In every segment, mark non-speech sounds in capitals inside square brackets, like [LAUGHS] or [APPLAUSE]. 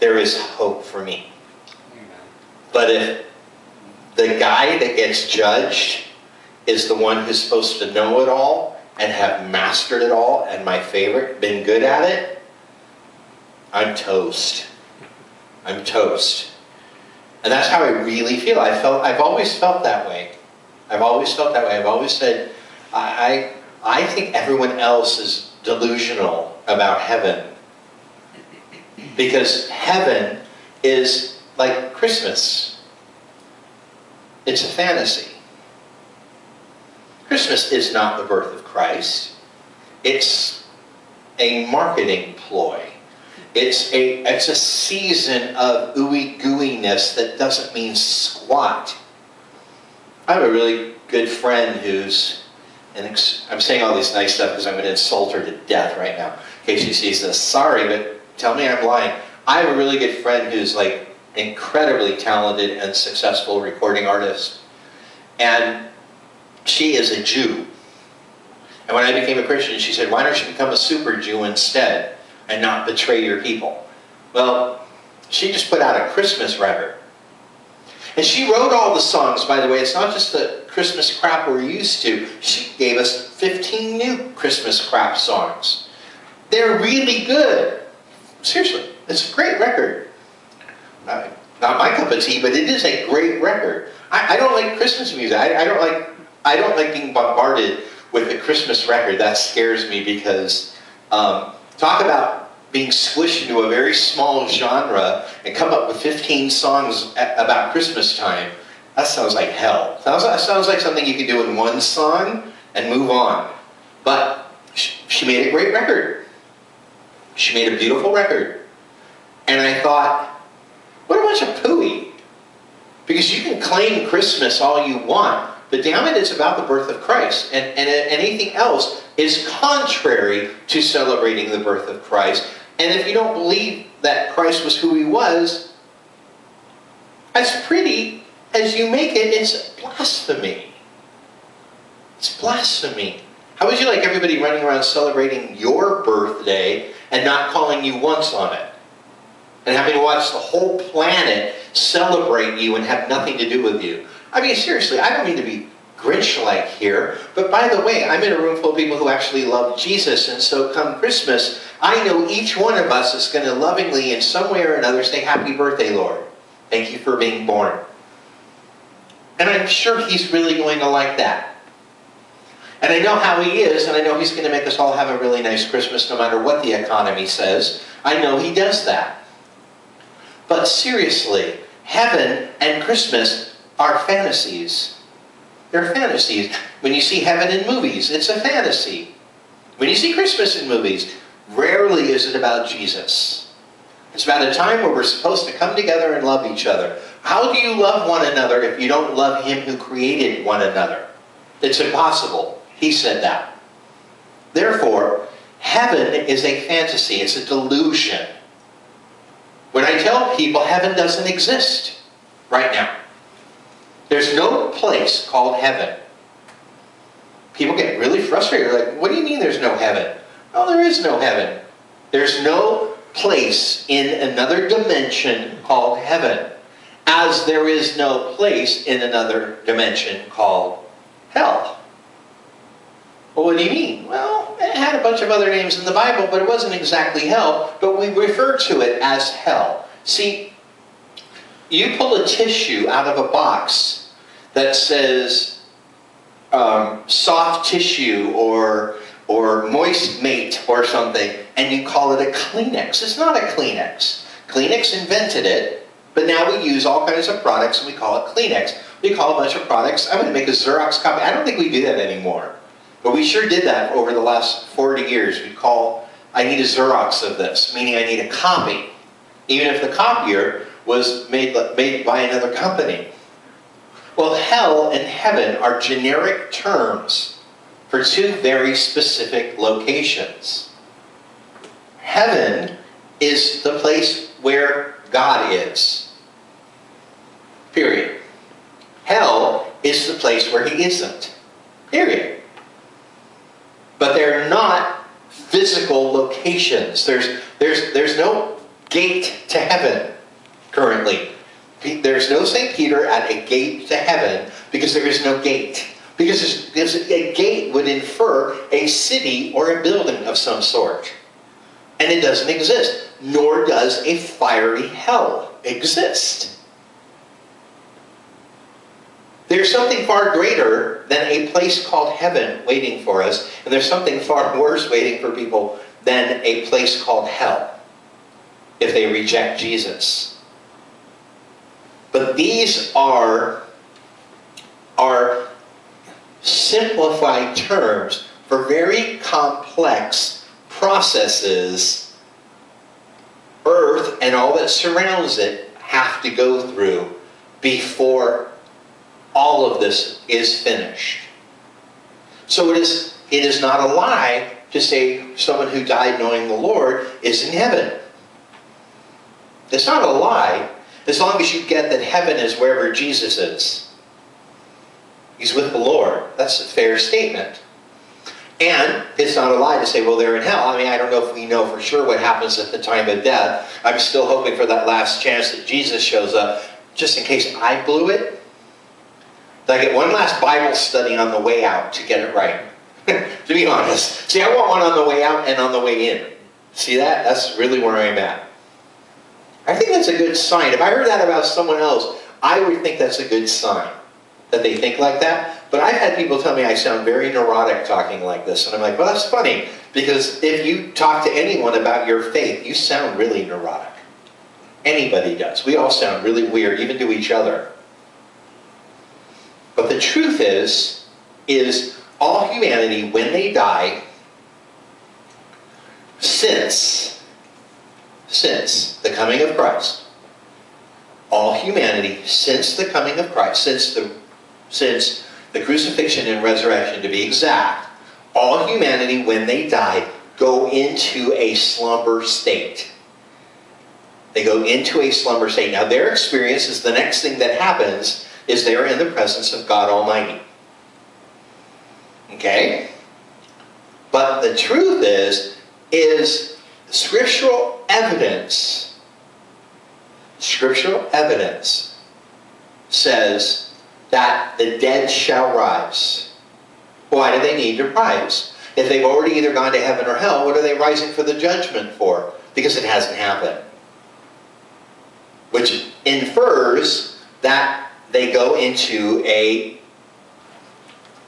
there is hope for me. But if the guy that gets judged is the one who's supposed to know it all and have mastered it all and my favorite, been good at it, I'm toast. I'm toast. And that's how I really feel. I felt I've always felt that way. I've always felt that way. I've always said, I, I, I think everyone else is delusional about heaven. Because heaven is like Christmas. It's a fantasy. Christmas is not the birth of Christ. It's a marketing ploy. It's a, it's a season of ooey gooiness that doesn't mean squat. I have a really good friend who's, and I'm saying all this nice stuff because I'm going to insult her to death right now, in case she sees this. Sorry, but tell me I'm lying. I have a really good friend who's like incredibly talented and successful recording artist. And she is a Jew. And when I became a Christian, she said, why don't you become a super Jew instead and not betray your people? Well, she just put out a Christmas record. And she wrote all the songs, by the way. It's not just the Christmas crap we're used to. She gave us 15 new Christmas crap songs. They're really good. Seriously, it's a great record. Uh, not my cup of tea, but it is a great record. I, I don't like Christmas music. I, I, don't like I don't like being bombarded with a Christmas record. That scares me because um, talk about being squished into a very small genre and come up with 15 songs about Christmas time. That sounds like hell. Sounds, That sounds like something you could do in one song and move on. But she made a great record. She made a beautiful record. And I thought, what a bunch of pooey. Because you can claim Christmas all you want, but damn it, it's about the birth of Christ. And, and uh, anything else is contrary to celebrating the birth of Christ. And if you don't believe that Christ was who he was, as pretty as you make it, it's blasphemy. It's blasphemy. How would you like everybody running around celebrating your birthday and not calling you once on it? and having to watch the whole planet celebrate you and have nothing to do with you. I mean, seriously, I don't mean to be Grinch-like here, but by the way, I'm in a room full of people who actually love Jesus, and so come Christmas, I know each one of us is going to lovingly, in some way or another, say, Happy birthday, Lord. Thank you for being born. And I'm sure he's really going to like that. And I know how he is, and I know he's going to make us all have a really nice Christmas no matter what the economy says. I know he does that. But seriously, heaven and Christmas are fantasies. They're fantasies. When you see heaven in movies, it's a fantasy. When you see Christmas in movies, rarely is it about Jesus. It's about a time where we're supposed to come together and love each other. How do you love one another if you don't love him who created one another? It's impossible. He said that. Therefore, heaven is a fantasy. It's a delusion. When I tell people heaven doesn't exist right now, there's no place called heaven. People get really frustrated. They're like, what do you mean there's no heaven? No, there is no heaven. There's no place in another dimension called heaven, as there is no place in another dimension called hell. Well, what do you mean? Well, it had a bunch of other names in the Bible, but it wasn't exactly hell, but we refer to it as hell. See, you pull a tissue out of a box that says um, soft tissue or, or moist mate or something, and you call it a Kleenex. It's not a Kleenex. Kleenex invented it, but now we use all kinds of products and we call it Kleenex. We call a bunch of products, I'm going to make a Xerox copy. I don't think we do that anymore. But we sure did that over the last 40 years. We call, I need a Xerox of this, meaning I need a copy. Even if the copier was made, made by another company. Well, hell and heaven are generic terms for two very specific locations. Heaven is the place where God is. Period. Hell is the place where he isn't. Period but they're not physical locations. There's, there's, there's no gate to heaven currently. There's no St. Peter at a gate to heaven because there is no gate. Because a gate would infer a city or a building of some sort. And it doesn't exist. Nor does a fiery hell exist. There's something far greater than a place called heaven waiting for us, and there's something far worse waiting for people than a place called hell if they reject Jesus. But these are, are simplified terms for very complex processes earth and all that surrounds it have to go through before all of this is finished. So it is, it is not a lie to say someone who died knowing the Lord is in heaven. It's not a lie as long as you get that heaven is wherever Jesus is. He's with the Lord. That's a fair statement. And it's not a lie to say, well, they're in hell. I mean, I don't know if we know for sure what happens at the time of death. I'm still hoping for that last chance that Jesus shows up, just in case I blew it. I get one last Bible study on the way out to get it right. [LAUGHS] to be honest. See, I want one on the way out and on the way in. See that? That's really where I'm at. I think that's a good sign. If I heard that about someone else, I would think that's a good sign that they think like that. But I've had people tell me I sound very neurotic talking like this. And I'm like, well, that's funny. Because if you talk to anyone about your faith, you sound really neurotic. Anybody does. We all sound really weird, even to each other. But the truth is, is all humanity, when they die, since, since the coming of Christ, all humanity, since the coming of Christ, since the, since the crucifixion and resurrection to be exact, all humanity, when they die, go into a slumber state. They go into a slumber state. Now, their experience is the next thing that happens is they are in the presence of God Almighty. Okay? But the truth is, is scriptural evidence, scriptural evidence says that the dead shall rise. Why do they need to rise? If they've already either gone to heaven or hell, what are they rising for the judgment for? Because it hasn't happened. Which infers that they go into a,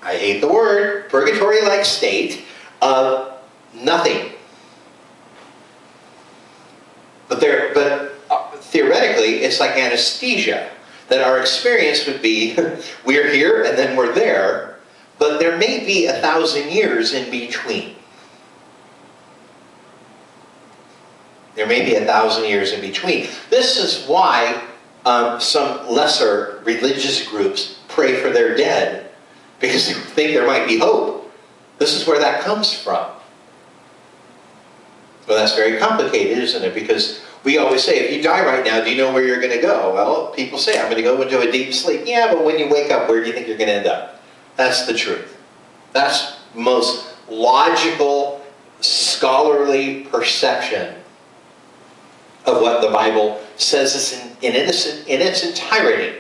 I hate the word, purgatory-like state of nothing. But there, but uh, theoretically, it's like anesthesia. That our experience would be, [LAUGHS] we're here and then we're there, but there may be a thousand years in between. There may be a thousand years in between. This is why um, some lesser religious groups pray for their dead because they think there might be hope. This is where that comes from. Well, that's very complicated, isn't it? Because we always say, if you die right now, do you know where you're going to go? Well, people say, I'm going to go into a deep sleep. Yeah, but when you wake up, where do you think you're going to end up? That's the truth. That's most logical, scholarly perception of what the Bible says is in, in, its, in its entirety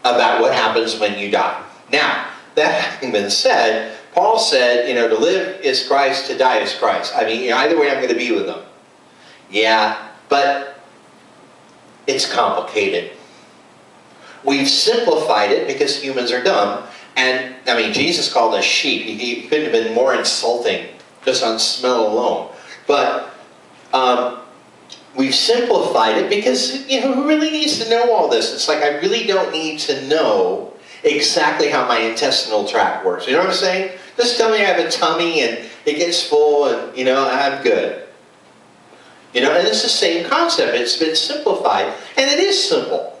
about what happens when you die. Now, that having been said, Paul said, you know, to live is Christ, to die is Christ. I mean, either way, I'm going to be with them. Yeah, but it's complicated. We've simplified it because humans are dumb. And, I mean, Jesus called us sheep. He, he couldn't have been more insulting just on smell alone. But um, we've simplified it because, you know, who really needs to know all this? It's like I really don't need to know exactly how my intestinal tract works. You know what I'm saying? Just tell me I have a tummy and it gets full and, you know, I'm good. You know, and it's the same concept. It's been simplified. And it is simple.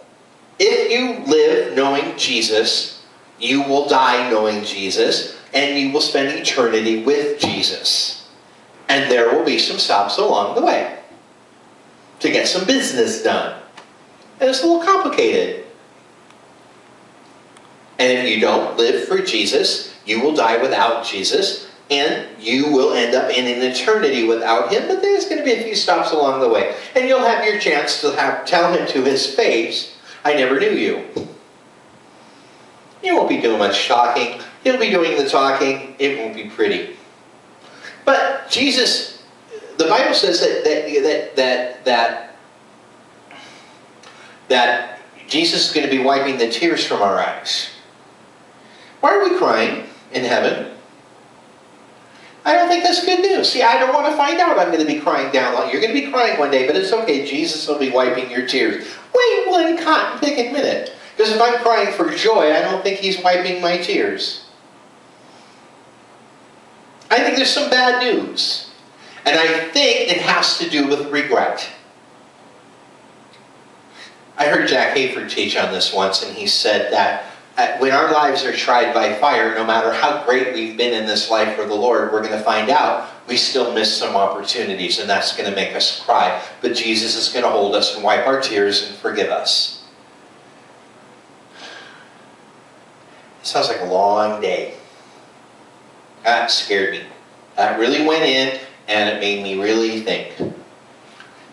If you live knowing Jesus, you will die knowing Jesus, and you will spend eternity with Jesus. And there will be some stops along the way to get some business done. And it's a little complicated. And if you don't live for Jesus, you will die without Jesus. and you will end up in an eternity without him, but there's going to be a few stops along the way. And you'll have your chance to have, tell him to his face, I never knew you. You won't be doing much talking. He'll be doing the talking. It won't be pretty. But Jesus, the Bible says that that that that that, Jesus is going to be wiping the tears from our eyes. Why are we crying in heaven? I don't think that's good news. See, I don't want to find out I'm going to be crying down. You're going to be crying one day, but it's okay. Jesus will be wiping your tears. Wait one cotton picking minute. Because if I'm crying for joy, I don't think he's wiping my tears. I think there's some bad news. And I think it has to do with regret. I heard Jack Hayford teach on this once, and he said that uh, when our lives are tried by fire, no matter how great we've been in this life for the Lord, we're going to find out we still miss some opportunities, and that's going to make us cry. But Jesus is going to hold us and wipe our tears and forgive us. It sounds like a long day. That scared me. That really went in, and it made me really think.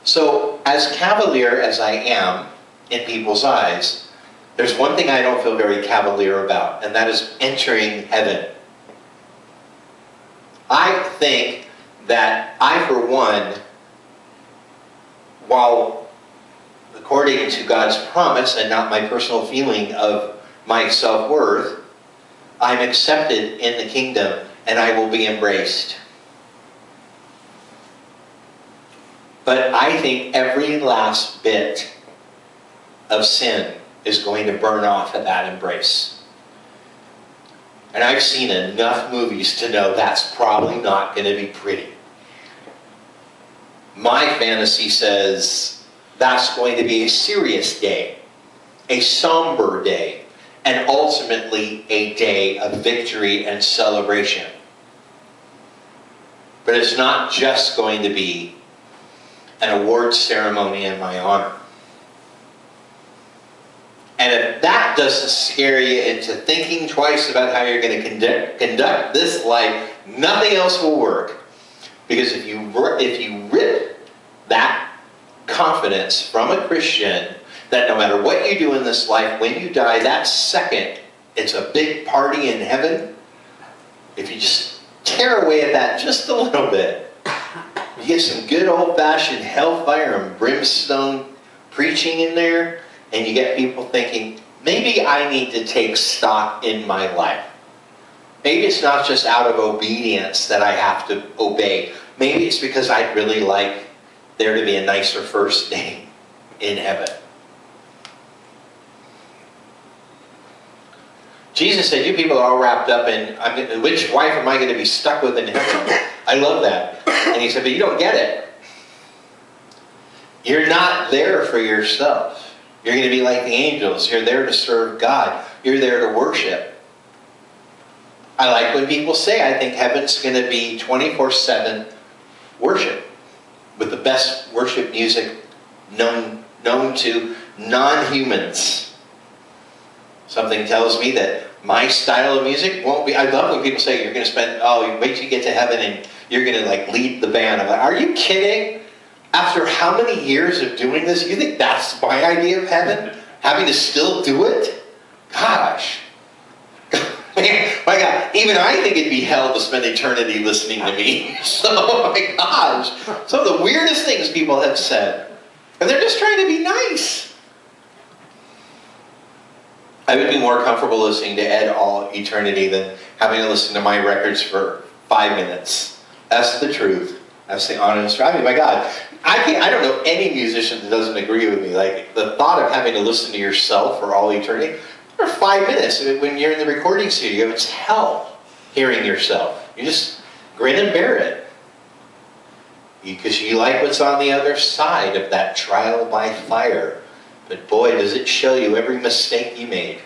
So, as cavalier as I am in people's eyes, there's one thing I don't feel very cavalier about, and that is entering heaven. I think that I, for one, while according to God's promise and not my personal feeling of my self worth, I'm accepted in the kingdom and I will be embraced. But I think every last bit of sin is going to burn off at that embrace. And I've seen enough movies to know that's probably not going to be pretty. My fantasy says that's going to be a serious day, a somber day, and ultimately a day of victory and celebration. But it's not just going to be an award ceremony in my honor. And if that doesn't scare you into thinking twice about how you're going to conduct, conduct this life, nothing else will work. Because if you, if you rip that confidence from a Christian that no matter what you do in this life, when you die, that second, it's a big party in heaven. If you just tear away at that just a little bit, you get some good old-fashioned hellfire and brimstone preaching in there, and you get people thinking, maybe I need to take stock in my life. Maybe it's not just out of obedience that I have to obey. Maybe it's because I'd really like there to be a nicer first [LAUGHS] day in heaven. Jesus said, you people are all wrapped up in, I'm, which wife am I going to be stuck with in heaven? I love that. And he said, but you don't get it. You're not there for yourself. You're going to be like the angels. You're there to serve God. You're there to worship. I like when people say, I think heaven's going to be 24-7 worship with the best worship music known, known to non-humans. Something tells me that my style of music won't be, I love when people say you're going to spend, oh, wait till you get to heaven and you're going to like lead the band. I'm like, are you kidding? After how many years of doing this, you think that's my idea of heaven? Having to still do it? Gosh. [LAUGHS] My God, even I think it'd be hell to spend eternity listening to me. [LAUGHS] So, my gosh, some of the weirdest things people have said. And they're just trying to be nice. I would be more comfortable listening to Ed all eternity than having to listen to my records for five minutes. That's the truth. That's the honest. I mean, my God, I can't. I don't know any musician that doesn't agree with me. Like the thought of having to listen to yourself for all eternity for five minutes when you're in the recording studio, it's hell hearing yourself. You just grin and bear it because you like what's on the other side of that trial by fire. But boy, does it show you every mistake you made.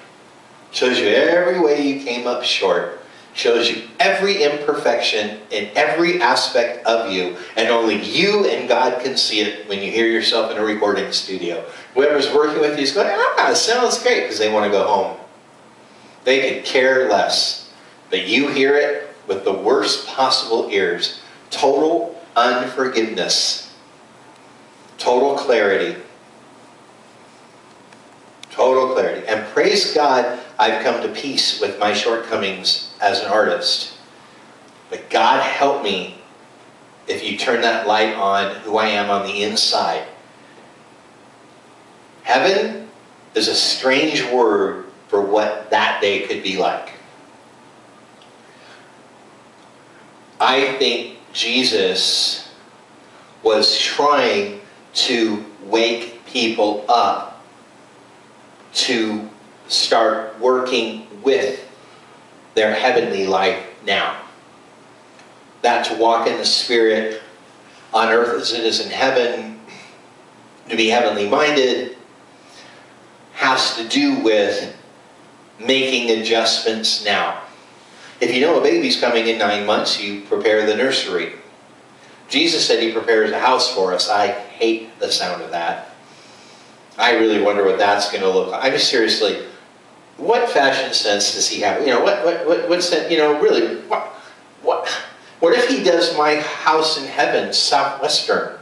Shows you every way you came up short shows you every imperfection in every aspect of you, and only you and God can see it when you hear yourself in a recording studio. Whoever's working with you is going, ah, sounds great, because they want to go home. They could care less. But you hear it, with the worst possible ears. Total unforgiveness. Total clarity. Total clarity. And praise God, I've come to peace with my shortcomings as an artist. But God help me if you turn that light on who I am on the inside. Heaven is a strange word for what that day could be like. I think Jesus was trying to wake people up to start working with their heavenly life now. That to walk in the Spirit on earth as it is in heaven, to be heavenly minded, has to do with making adjustments now. If you know a baby's coming in nine months, you prepare the nursery. Jesus said he prepares a house for us. I hate the sound of that. I really wonder what that's going to look like. I mean, seriously, what fashion sense does he have? You know, what, what, what what's that, you know, really, what, what, what if he does my house in heaven, southwestern?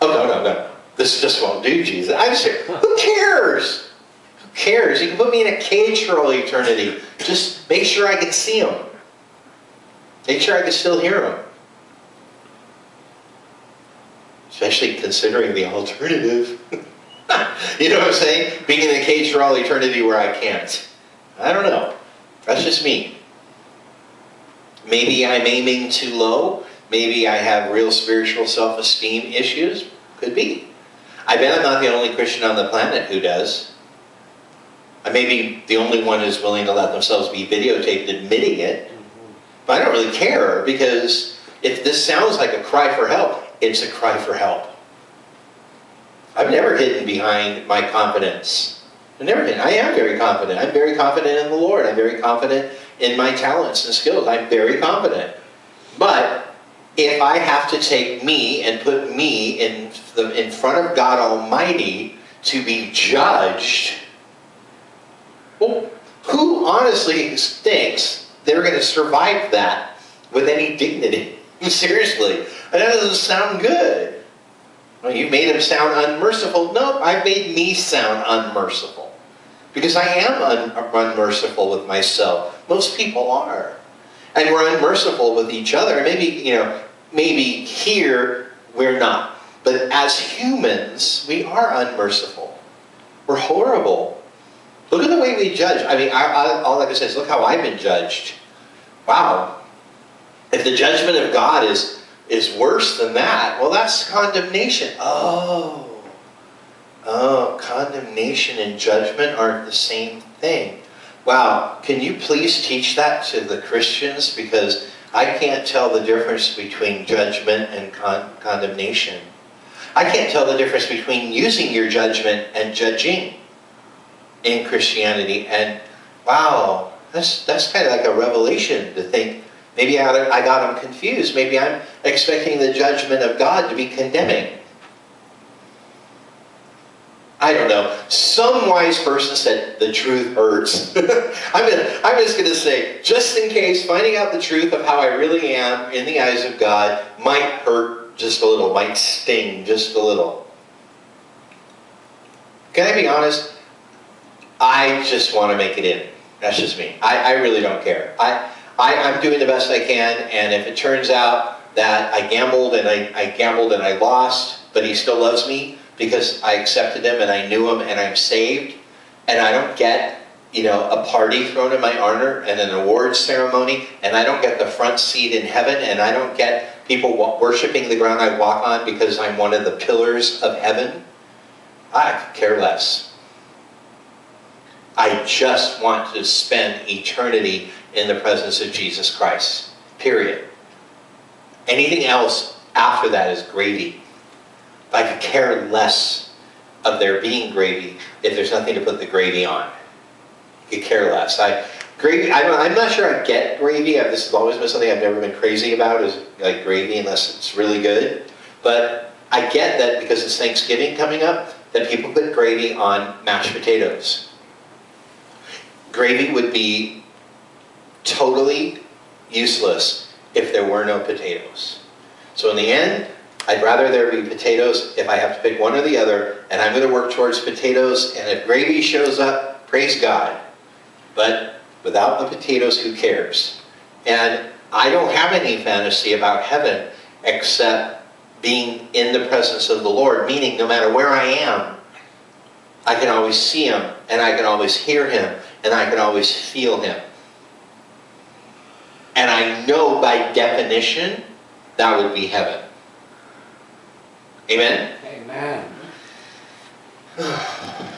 Oh, no, no, no. This just won't do, Jesus. I'm serious. Who cares? Who cares? You can put me in a cage for all eternity. Just make sure I can see him. Make sure I can still hear him. Especially considering the alternative. [LAUGHS] [LAUGHS] you know what I'm saying? Being in a cage for all eternity where I can't. I don't know. That's just me. Maybe I'm aiming too low. Maybe I have real spiritual self-esteem issues. Could be. I bet I'm not the only Christian on the planet who does. I may be the only one who's willing to let themselves be videotaped admitting it. But I don't really care because if this sounds like a cry for help, it's a cry for help. I've never hidden behind my confidence. I've never. I am very confident. I'm very confident in the Lord. I'm very confident in my talents and skills. I'm very confident. But if I have to take me and put me in, the, in front of God Almighty to be judged well, who honestly thinks they're going to survive that with any dignity? [LAUGHS] Seriously. That doesn't sound good. You made him sound unmerciful. No, I made me sound unmerciful. Because I am un unmerciful with myself. Most people are. And we're unmerciful with each other. Maybe, you know, maybe here we're not. But as humans, we are unmerciful. We're horrible. Look at the way we judge. I mean, I, I, all I can say is, look how I've been judged. Wow. If the judgment of God is, is worse than that, well, that's condemnation. Oh. Oh, condemnation and judgment aren't the same thing. Wow. Can you please teach that to the Christians? Because I can't tell the difference between judgment and con condemnation. I can't tell the difference between using your judgment and judging in Christianity. And wow, that's, that's kind of like a revelation to think, maybe I, got them confused. Maybe I'm expecting the judgment of God to be condemning. I don't know. Some wise person said, the truth hurts. [LAUGHS] I'm, gonna, I'm just going to say, just in case, finding out the truth of how I really am in the eyes of God might hurt just a little, might sting just a little. Can I be honest? I just want to make it in. That's just me. I, I really don't care. I, I, am doing the best I can, and if it turns out that I gambled and I, I gambled and I lost, but he still loves me because I accepted him and I knew him and I'm saved, and I don't get you know, a party thrown in my honor and an awards ceremony, and I don't get the front seat in heaven, and I don't get people worshiping the ground I walk on because I'm one of the pillars of heaven, I care less. I just want to spend eternity in the presence of Jesus Christ. Period. Anything else after that is gravy. I could care less of there being gravy if there's nothing to put the gravy on. I could care less. I, gravy, I'm, not sure I get gravy. this has always been something I've never been crazy about is like gravy unless it's really good. But I get that because it's Thanksgiving coming up, that people put gravy on mashed potatoes gravy would be totally useless if there were no potatoes. So in the end, I'd rather there be potatoes if I have to pick one or the other, and I'm going to work towards potatoes, and if gravy shows up, praise God. But without the potatoes, who cares? And I don't have any fantasy about heaven except being in the presence of the Lord, meaning no matter where I am, I can always see Him, and I can always hear Him, and I can always feel Him. And I know by definition that would be heaven. Amen? Amen. [SIGHS] [SIGHS] [SIGHS]